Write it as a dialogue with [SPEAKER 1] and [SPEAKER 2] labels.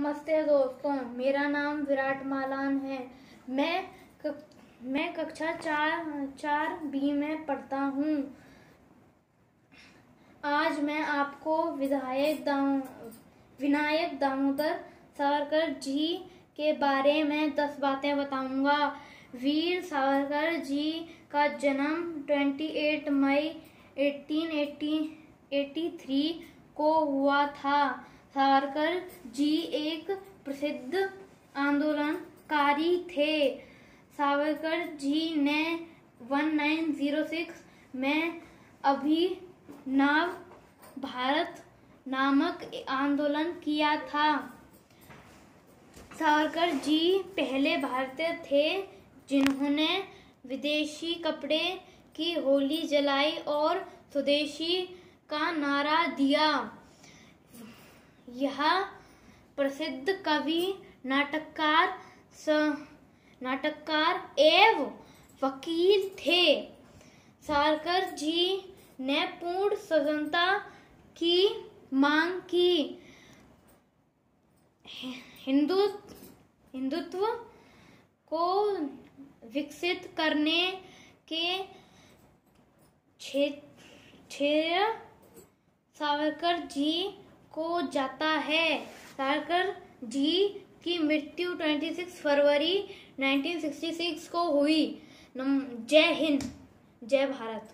[SPEAKER 1] नमस्ते दोस्तों मेरा नाम विराट मालान है। मैं क, मैं कक्षा चार चार बी में पढ़ता हूँ। आज मैं आपको विधायक दाम विनायक दामोदर सावरकर जी के बारे में दस बातें बताऊँगा। वीर सावरकर जी का जन्म 28 मई 1883 को हुआ था। सावरकर जी एक प्रसिद्ध आंदोलनकारी थे। सावरकर जी ने 1906 में अभिनव भारत नामक आंदोलन किया था। सावरकर जी पहले भारतीय थे, जिन्होंने विदेशी कपड़े की होली जलाई और स्वदेशी का नारा दिया। यह प्रसिद्ध कवि, नाटककार नाटककार एवं वकील थे। सावरकर जी ने पूर्ण स्वतंत्रता की मांग की। हिंदू, हिंदुत्व को विकसित करने के क्षेत्र सावरकर जी को जाता है। तारकर जी की मृत्यु 26 फरवरी 1966 को हुई। जय हिंद। जय भारत।